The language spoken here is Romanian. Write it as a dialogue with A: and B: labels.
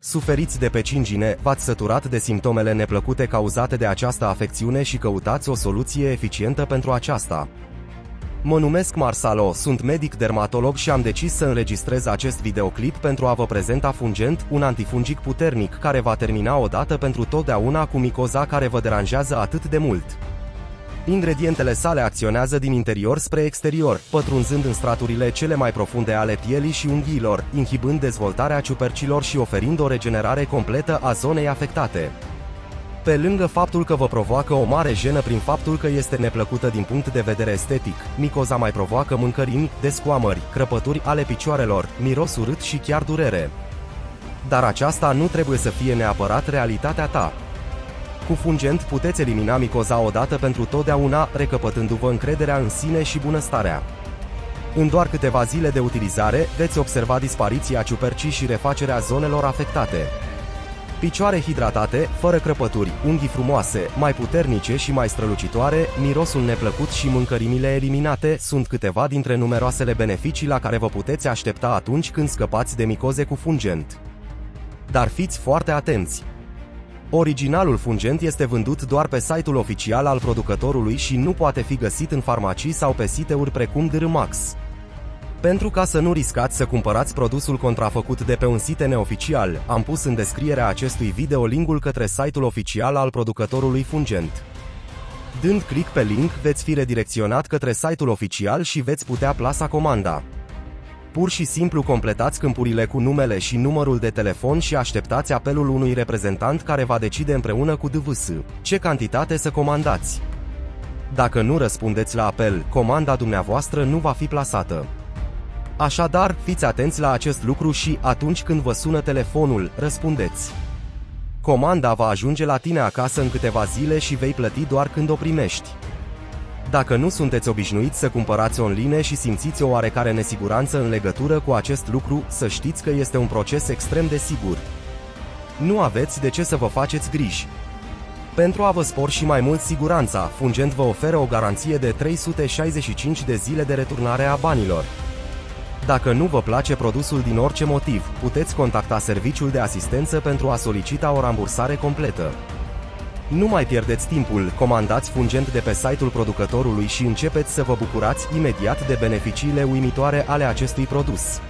A: Suferiți de pecingine, v-ați săturat de simptomele neplăcute cauzate de această afecțiune și căutați o soluție eficientă pentru aceasta. Mă numesc Marsalo, sunt medic dermatolog și am decis să înregistrez acest videoclip pentru a vă prezenta Fungent, un antifungic puternic care va termina odată pentru totdeauna cu micoza care vă deranjează atât de mult. Ingredientele sale acționează din interior spre exterior, pătrunzând în straturile cele mai profunde ale pielii și unghiilor, inhibând dezvoltarea ciupercilor și oferind o regenerare completă a zonei afectate. Pe lângă faptul că vă provoacă o mare jenă prin faptul că este neplăcută din punct de vedere estetic, micoza mai provoacă mâncărimi, descoamări, crăpături ale picioarelor, miros urât și chiar durere. Dar aceasta nu trebuie să fie neapărat realitatea ta. Cu fungent puteți elimina micoza odată pentru totdeauna, recăpătându-vă încrederea în sine și bunăstarea. În doar câteva zile de utilizare, veți observa dispariția ciupercii și refacerea zonelor afectate. Picioare hidratate, fără crăpături, unghii frumoase, mai puternice și mai strălucitoare, mirosul neplăcut și mâncărimile eliminate sunt câteva dintre numeroasele beneficii la care vă puteți aștepta atunci când scăpați de micoze cu fungent. Dar fiți foarte atenți! Originalul fungent este vândut doar pe site-ul oficial al producătorului și nu poate fi găsit în farmacii sau pe site-uri precum Drmax. Pentru ca să nu riscați să cumpărați produsul contrafăcut de pe un site neoficial, am pus în descrierea acestui video linkul către site-ul oficial al producătorului Fungent. Dând click pe link, veți fi redirecționat către site-ul oficial și veți putea plasa comanda. Pur și simplu completați câmpurile cu numele și numărul de telefon și așteptați apelul unui reprezentant care va decide împreună cu DVS ce cantitate să comandați. Dacă nu răspundeți la apel, comanda dumneavoastră nu va fi plasată. Așadar, fiți atenți la acest lucru și, atunci când vă sună telefonul, răspundeți. Comanda va ajunge la tine acasă în câteva zile și vei plăti doar când o primești. Dacă nu sunteți obișnuiți să cumpărați online și simțiți o oarecare nesiguranță în legătură cu acest lucru, să știți că este un proces extrem de sigur. Nu aveți de ce să vă faceți griji. Pentru a vă spor și mai mult siguranța, Fungent vă oferă o garanție de 365 de zile de returnare a banilor. Dacă nu vă place produsul din orice motiv, puteți contacta serviciul de asistență pentru a solicita o rambursare completă. Nu mai pierdeți timpul, comandați fungent de pe site-ul producătorului și începeți să vă bucurați imediat de beneficiile uimitoare ale acestui produs.